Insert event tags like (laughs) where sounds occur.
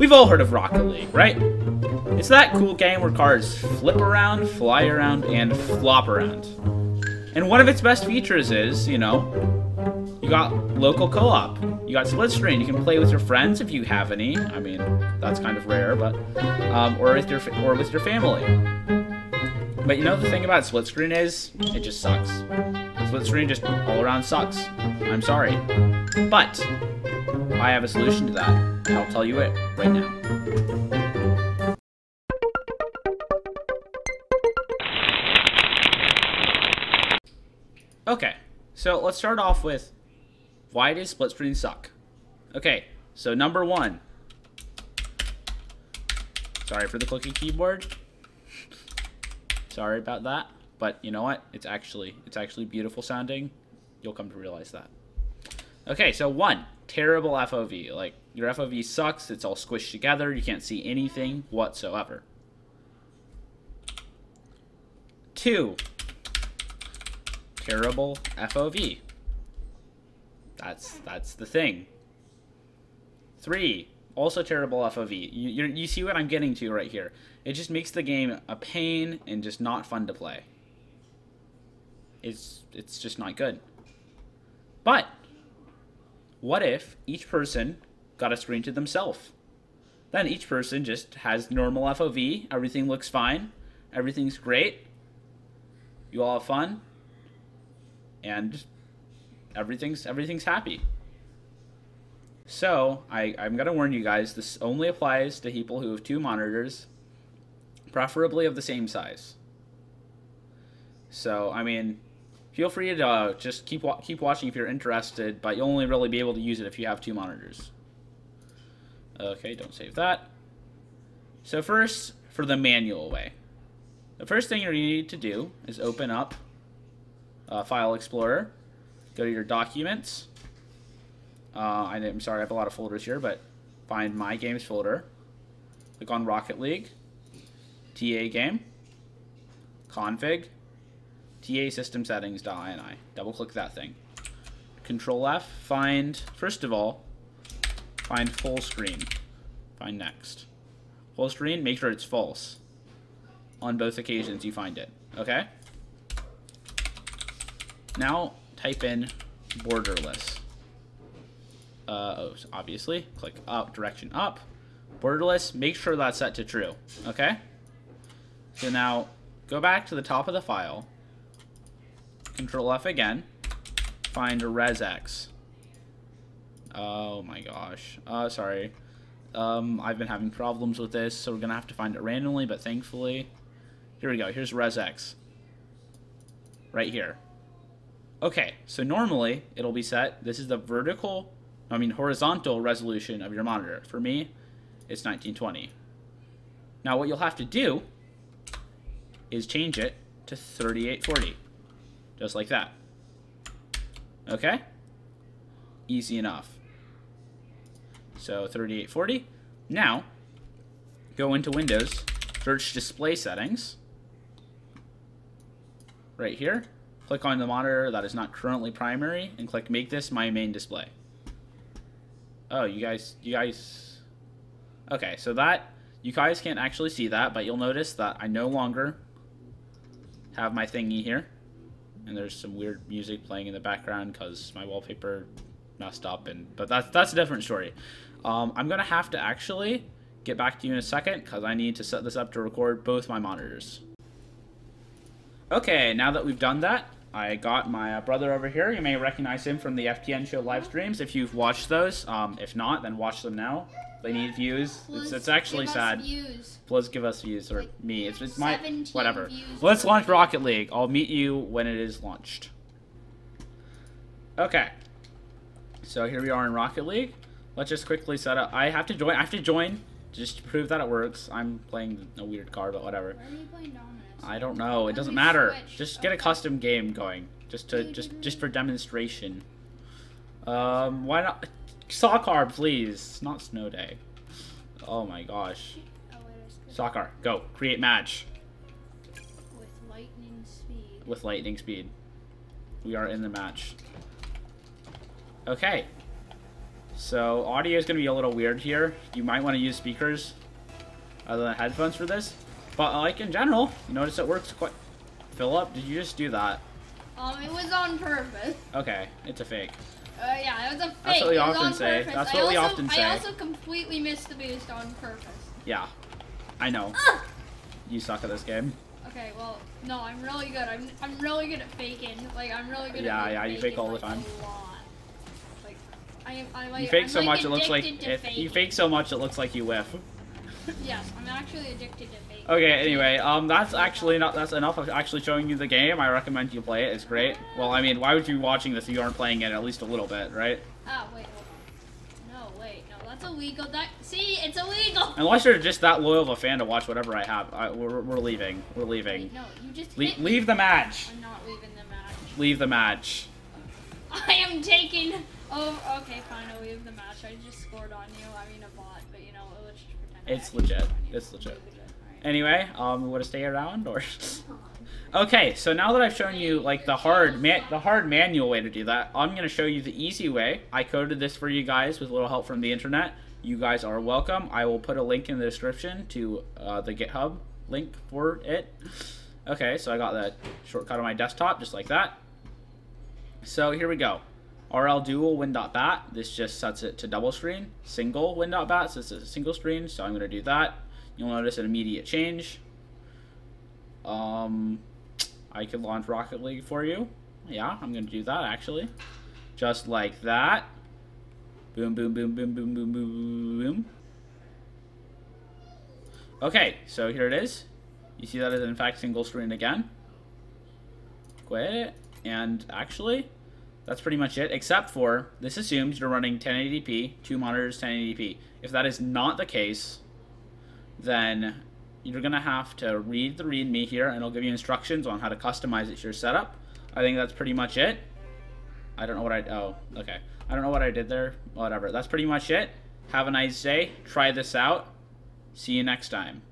We've all heard of Rocket League, right? It's that cool game where cars flip around, fly around, and flop around. And one of its best features is, you know, you got local co-op. You got split screen. You can play with your friends if you have any. I mean, that's kind of rare, but um, or with your or with your family. But you know the thing about split screen is it just sucks. Split screen just all around sucks. I'm sorry, but I have a solution to that, and I'll tell you it right now. Okay, so let's start off with why does split screen suck? Okay, so number one. Sorry for the clicky keyboard. Sorry about that, but you know what? It's actually it's actually beautiful sounding. You'll come to realize that. Okay, so one, terrible FOV. Like your FOV sucks, it's all squished together, you can't see anything whatsoever. Two, terrible FOV. That's that's the thing. Three, also terrible FOV. You, you, see what I'm getting to right here. It just makes the game a pain and just not fun to play. It's it's just not good. But what if each person got a screen to themselves? Then each person just has normal FOV, everything looks fine, everything's great, you all have fun, and everything's everything's happy. So I, I'm gonna warn you guys, this only applies to people who have two monitors, preferably of the same size. So I mean, feel free to uh, just keep wa keep watching if you're interested, but you'll only really be able to use it if you have two monitors. Okay, don't save that. So first, for the manual way. The first thing you need to do is open up uh, File Explorer, go to your Documents. Uh, I'm sorry, I have a lot of folders here, but find My Games folder. Click on Rocket League, TA Game, Config, TA System Settings.ini. Double click that thing. Control F, find, first of all, find full screen. Find next. Full screen, make sure it's false. On both occasions you find it. Okay? Now type in borderless. Uh, oh, obviously, click up, direction up. Borderless, make sure that's set to true. Okay? So now, go back to the top of the file. Control F again. Find resx. Oh my gosh. Uh, sorry. Um, I've been having problems with this, so we're gonna have to find it randomly, but thankfully... Here we go, here's resx. Right here. Okay, so normally it'll be set, this is the vertical, I mean horizontal resolution of your monitor. For me, it's 1920. Now what you'll have to do is change it to 3840. Just like that. Okay? Easy enough. So 3840. Now, go into Windows, search Display Settings. Right here. Click on the monitor that is not currently primary, and click Make this my main display. Oh, you guys, you guys... Okay, so that, you guys can't actually see that, but you'll notice that I no longer have my thingy here. And there's some weird music playing in the background because my wallpaper messed up, and but that's, that's a different story. Um, I'm to have to actually get back to you in a second because I need to set this up to record both my monitors. Okay, now that we've done that, I got my uh, brother over here. You may recognize him from the FTN show live streams if you've watched those. Um, if not, then watch them now. They need views. It's, it's actually sad. Views. Please give us views, or Like me. It's, it's my whatever. Let's launch. Rocket League. I'll meet you when it is launched. Okay. So here we are in Rocket League. Let's just quickly set up. I have to join. I have to join just to prove that it works. I'm playing a weird card, but whatever. Why are you playing Dominus? I don't know. It doesn't matter. switch. Just get a custom game going, just to just just for demonstration. Um, why not soccer, please? Not snow day. Oh my gosh. Oh, wait, it's good. Soccer, go create match With lightning speed. with lightning speed. We are in the match. Okay. So audio is going to be a little weird here. You might want to use speakers other than headphones for this. But like in general, you notice it works quite... Philip, did you just do that? Um, it was on purpose. Okay, it's a fake. Uh, yeah, it was a fake. That's what we often say. Purpose. That's I what we also, often say. I also completely missed the boost on purpose. Yeah, I know. Ah! You suck at this game. Okay, well, no, I'm really good. I'm I'm really good at faking. Like I'm really good Yeah, at yeah, yeah, you fake all the time. Like I am. I like. You fake I'm, so like, much it looks like addicted to it, faking. you fake so much it looks like you whiff. Yes, I'm actually addicted to faking. Okay, anyway, um, that's actually not that's enough of actually showing you the game. I recommend you play it. It's great. Well, I mean, why would you be watching this if you aren't playing it at least a little bit, right? Ah, wait. No, wait, no, that's illegal. That see, it's illegal. (laughs) Unless you're just that loyal of a fan to watch whatever I have. I, we're, we're leaving. We're leaving. Wait, no, you just Le leave the match. I'm not leaving the match. Leave the match. (laughs) I am taking. Oh, okay, fine. I'll leave the match. I just scored on you. I mean, a bot, but you know, let's just pretend. It's legit. scored on. It's legit. Alright. Anyway, um, want to stay around or? (laughs) okay, so now that I've shown you like the hard man, the hard manual way to do that, I'm gonna show you the easy way. I coded this for you guys with a little help from the internet. You guys are welcome. I will put a link in the description to uh, the GitHub link for it. Okay, so I got the shortcut on my desktop just like that. So here we go. RL dual win.bat. This just sets it to double screen. Single win.bat, so this is a single screen. So I'm going to do that. You'll notice an immediate change. Um, I could launch Rocket League for you. Yeah, I'm going to do that actually. Just like that. Boom, boom, boom, boom, boom, boom, boom, boom. Okay, so here it is. You see that is in fact single screen again. Quit. And actually, that's pretty much it, except for this assumes you're running 1080p, two monitors 1080p. If that is not the case, then you're going to have to read the README here, and it'll give you instructions on how to customize it to your setup. I think that's pretty much it. I don't know what I... Oh, okay. I don't know what I did there. Whatever. That's pretty much it. Have a nice day. Try this out. See you next time.